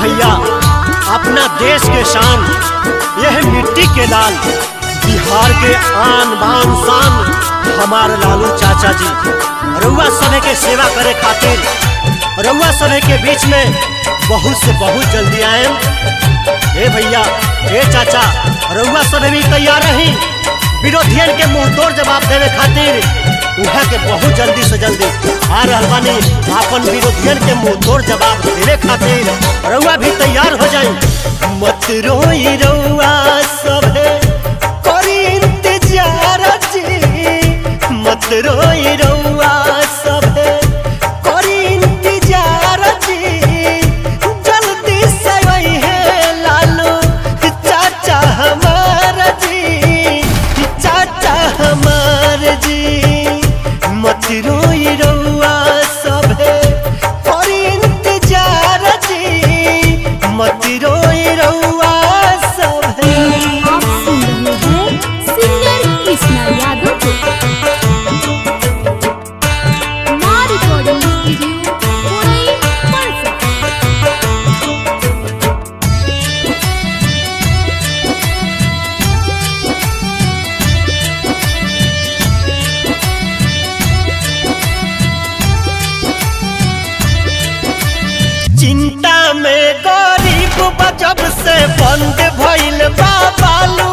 भैया, अपना देश के शान, यह मिट्टी के लाल, बिहार के आन बान शान, हमारे लालू चाचा जी। रउआ सने के सेवा करे खातिर, रउआ सने के बीच में बहुत से बहुत जल्दी आए। ए भैया ए चाचा, रउआ सने भी तैयार रही। विरोधियन के मुँह तोड़ जवाब देवे खातिर उहा के बहुत जल्दी से जल्दी। आ रहा बानी अपन विरोधियन के मुँह तोड़ जवाब देने खातिर रउआ भी तैयार हो जाए मत रोई रउआ सभे करी इंतज़ार जी। मत रोई में गरीब बजब से बंद भइल बा बालू।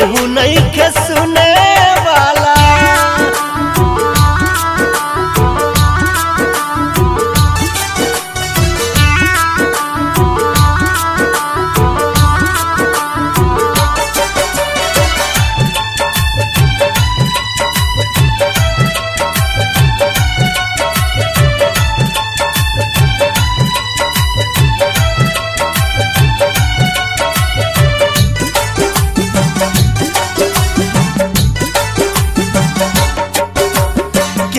केहू नहीं के सुने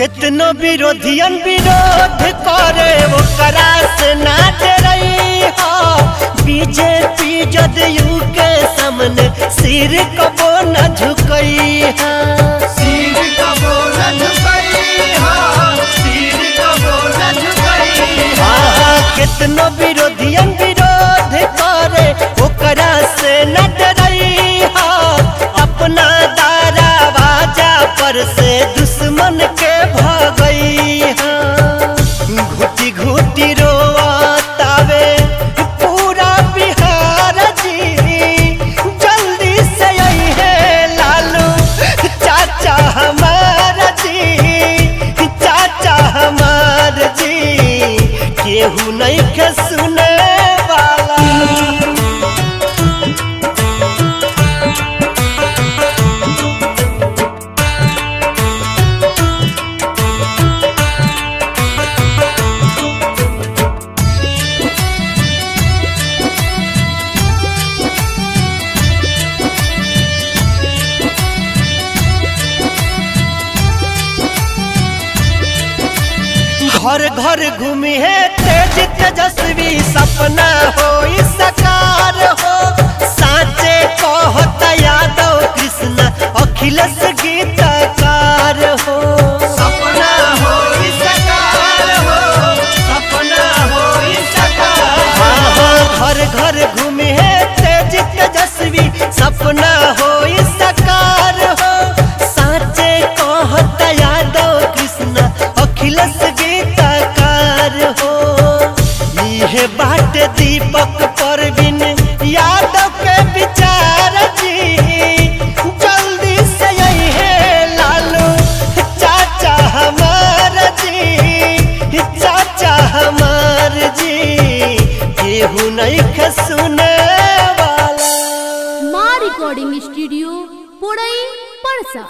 कितनो विरोधियन विरोध करे ओकरा से ना डरई हो। बीजेपी जदयू के सामने सिर कबो न झुकई है। हाँ, कितनो पर से दुश्मन के भगई घर घर घूमी है तेज तेजस्वी सपना हो सकार हो। साचे कहत यादव कृष्ण, अखिलेश गीतकार हो। सपना हो सकार हो। सपना हो सकार हाँ। हाँ घर घर नहीं वाला। माँ रिकॉर्डिंग स्टूडियो पुड़ई परसा